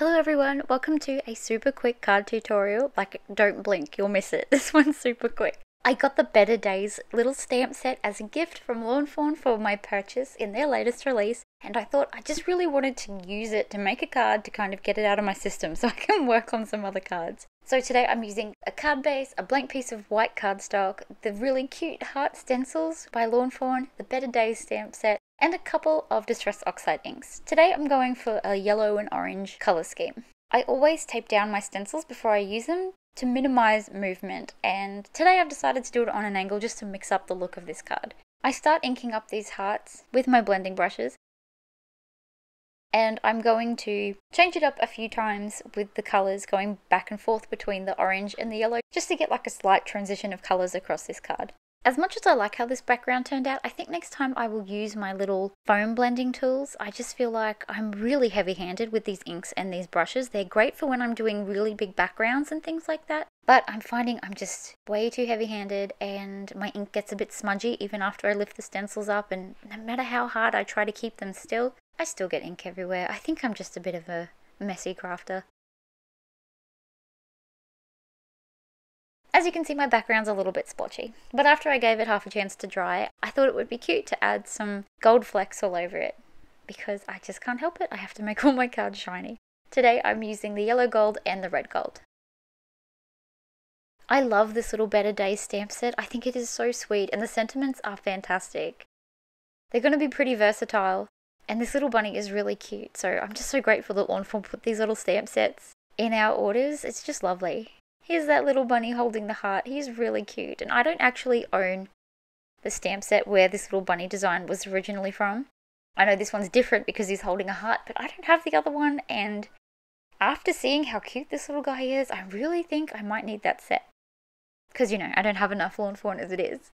Hello everyone, welcome to a super quick card tutorial. Like, don't blink, you'll miss it. This one's super quick. I got the Better Days little stamp set as a gift from Lawn Fawn for my purchase in their latest release, and I thought I just really wanted to use it to make a card to kind of get it out of my system so I can work on some other cards. So today I'm using a card base, a blank piece of white cardstock, the really cute heart stencils by Lawn Fawn, the Better Days stamp set, and a couple of Distress Oxide inks. Today I'm going for a yellow and orange colour scheme. I always tape down my stencils before I use them to minimize movement and today I've decided to do it on an angle just to mix up the look of this card. I start inking up these hearts with my blending brushes and I'm going to change it up a few times with the colours going back and forth between the orange and the yellow just to get like a slight transition of colours across this card. As much as I like how this background turned out, I think next time I will use my little foam blending tools. I just feel like I'm really heavy handed with these inks and these brushes. They're great for when I'm doing really big backgrounds and things like that. But I'm finding I'm just way too heavy handed and my ink gets a bit smudgy even after I lift the stencils up. And no matter how hard I try to keep them still, I still get ink everywhere. I think I'm just a bit of a messy crafter. As you can see, my background's a little bit splotchy, but after I gave it half a chance to dry, I thought it would be cute to add some gold flecks all over it, because I just can't help it, I have to make all my cards shiny. Today I'm using the yellow gold and the red gold. I love this little Better Days stamp set, I think it is so sweet and the sentiments are fantastic. They're going to be pretty versatile, and this little bunny is really cute, so I'm just so grateful that Lawn Fawn put these little stamp sets in our orders, it's just lovely. Here's that little bunny holding the heart. He's really cute. And I don't actually own the stamp set where this little bunny design was originally from. I know this one's different because he's holding a heart, but I don't have the other one. And after seeing how cute this little guy is, I really think I might need that set. Because, you know, I don't have enough lawn fawn as it is.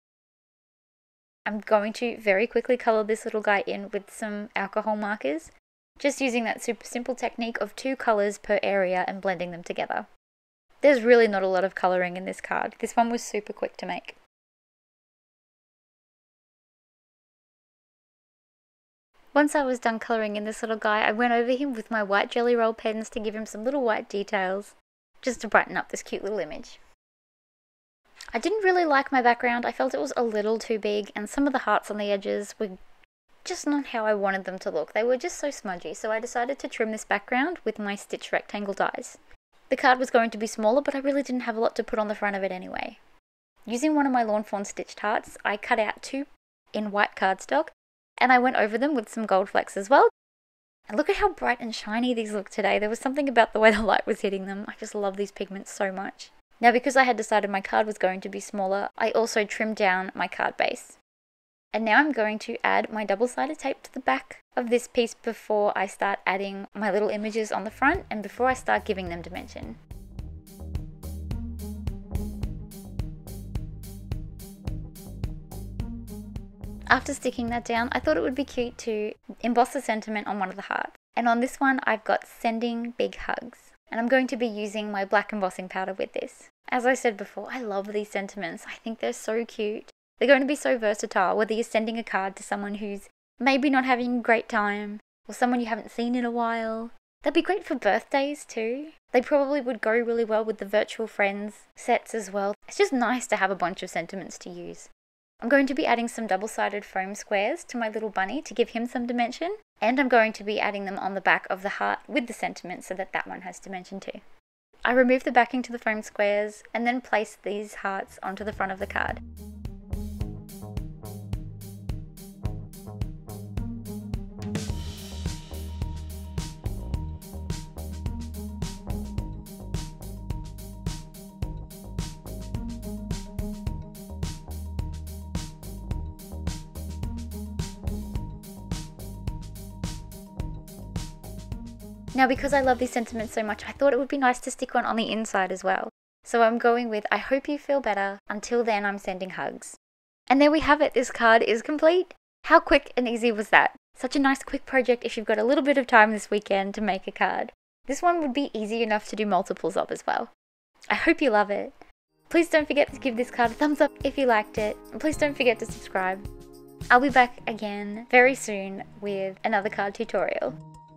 I'm going to very quickly colour this little guy in with some alcohol markers, just using that super simple technique of two colours per area and blending them together. There's really not a lot of colouring in this card. This one was super quick to make. Once I was done colouring in this little guy, I went over him with my white Gelly Roll pens to give him some little white details, just to brighten up this cute little image. I didn't really like my background, I felt it was a little too big, and some of the hearts on the edges were just not how I wanted them to look. They were just so smudgy, so I decided to trim this background with my Stitch Rectangle dies. The card was going to be smaller, but I really didn't have a lot to put on the front of it anyway. Using one of my Lawn Fawn stitched hearts, I cut out two in white cardstock, and I went over them with some gold flecks as well. And look at how bright and shiny these look today. There was something about the way the light was hitting them. I just love these pigments so much. Now because I had decided my card was going to be smaller, I also trimmed down my card base. And now I'm going to add my double-sided tape to the back of this piece before I start adding my little images on the front and before I start giving them dimension. After sticking that down, I thought it would be cute to emboss the sentiment on one of the hearts. And on this one, I've got sending big hugs. And I'm going to be using my black embossing powder with this. As I said before, I love these sentiments. I think they're so cute. They're going to be so versatile, whether you're sending a card to someone who's maybe not having a great time, or someone you haven't seen in a while. They'd be great for birthdays too. They probably would go really well with the virtual friends sets as well. It's just nice to have a bunch of sentiments to use. I'm going to be adding some double-sided foam squares to my little bunny to give him some dimension, and I'm going to be adding them on the back of the heart with the sentiment so that that one has dimension too. I removed the backing to the foam squares and then placed these hearts onto the front of the card. Now because I love these sentiments so much, I thought it would be nice to stick one on the inside as well. So I'm going with I hope you feel better. Until then, I'm sending hugs. And there we have it. This card is complete. How quick and easy was that? Such a nice quick project if you've got a little bit of time this weekend to make a card. This one would be easy enough to do multiples of as well. I hope you love it. Please don't forget to give this card a thumbs up if you liked it. And please don't forget to subscribe. I'll be back again very soon with another card tutorial.